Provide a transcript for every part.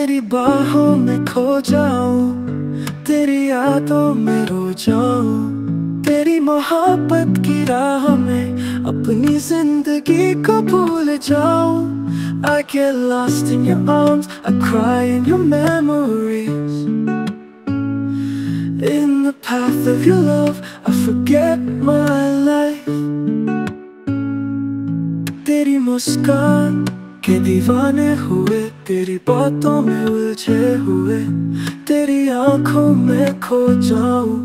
बाहों में खो जाऊं तेरी यादों में रो जाऊं तेरी मोहब्बत की राह में अपनी जिंदगी को भूल जाऊं I get lost in your arms, I cry in your memories In the path of your love, I forget my life तेरी मुस्कान के दीवाने हुए तेरी बातों में उलझे हुए तेरी आँखों में खो जाऊँ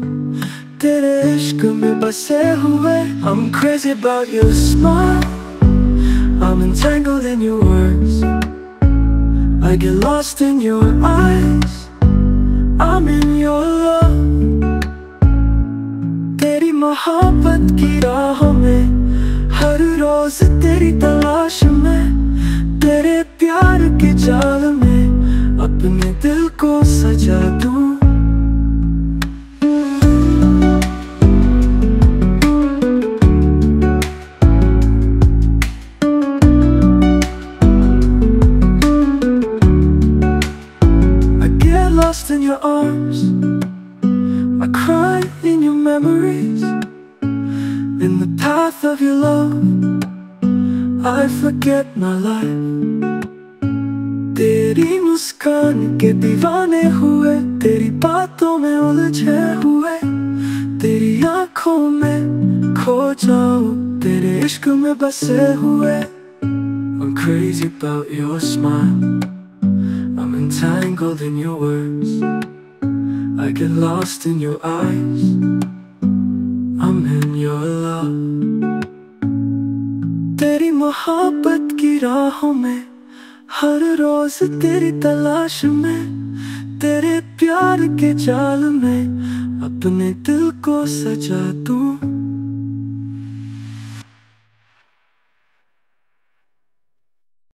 तेरे इश्क में बसे हुए I'm crazy about your smile I'm entangled in your words I get lost in your eyes I'm in your love तेरी मोहब्बत की राहों में हर रोज तेरी तलाश में के जाल में अपने दिल को सजा दूं I get lost in your arms I cry in your memories In the path of your love I forget my life तेरी मुस्कान के दीवाने हुए तेरी बातों में उलझे हुए तेरी आँखों में खो जाऊँ तेरे इश्क में बसे हुए I'm crazy about your smile I'm entangled in your words I get lost in your eyes I'm in your love तेरी मोहब्बत की राहों में हर रोज तेरी तलाश में, तेरे प्यार के जाल में, अपने दिल को सजा दूँ।